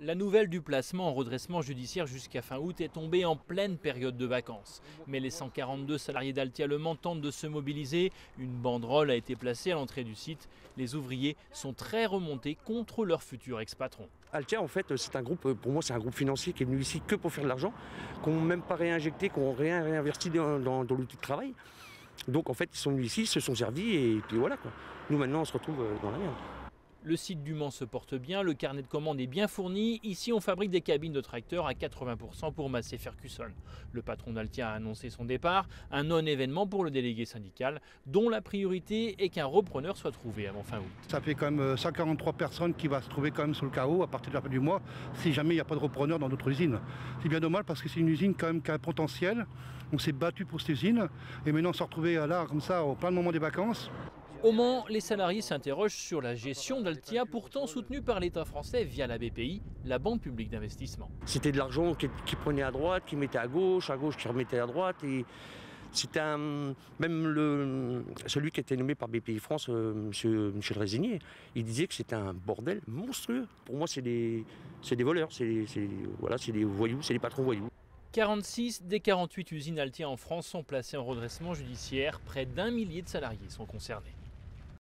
La nouvelle du placement en redressement judiciaire jusqu'à fin août est tombée en pleine période de vacances. Mais les 142 salariés d'Altia Le Mans tentent de se mobiliser. Une banderole a été placée à l'entrée du site. Les ouvriers sont très remontés contre leur futur ex-patron. Altia, en fait, c'est un groupe, pour moi, c'est un groupe financier qui est venu ici que pour faire de l'argent, qu'on n'a même pas réinjecté, qu'on n'a rien réinvesti dans, dans, l'outil de travail. Donc, en fait, ils sont venus ici, se sont servis, et puis voilà. Quoi. Nous, maintenant, on se retrouve dans la merde. Le site du Mans se porte bien, le carnet de commandes est bien fourni. Ici, on fabrique des cabines de tracteurs à 80% pour Massey Ferguson. Le patron d'Altia a annoncé son départ, un non-événement pour le délégué syndical, dont la priorité est qu'un repreneur soit trouvé avant fin août. Ça fait quand même 143 personnes qui vont se trouver quand même sous le chaos à partir de la fin du mois, si jamais il n'y a pas de repreneur dans notre usine. C'est bien dommage parce que c'est une usine quand même qui a potentiel. On s'est battu pour cette usine et maintenant on s'est retrouvé là comme ça au plein moment des vacances. Au Mans, les salariés s'interrogent sur la gestion d'Altia, pourtant soutenue par l'État français via la BPI, la Banque publique d'investissement. C'était de l'argent qui, qui, prenait à droite, qui mettait à gauche, à gauche qui remettait à droite. Et c'était un, même le, celui qui était nommé par BPI France, euh, monsieur, monsieur le Résigné, il disait que c'était un bordel monstrueux. Pour moi, c'est des, des voleurs, c'est voilà, des voyous, c'est des patrons voyous. 46 des 48 usines Altia en France sont placées en redressement judiciaire. Près d'un millier de salariés sont concernés.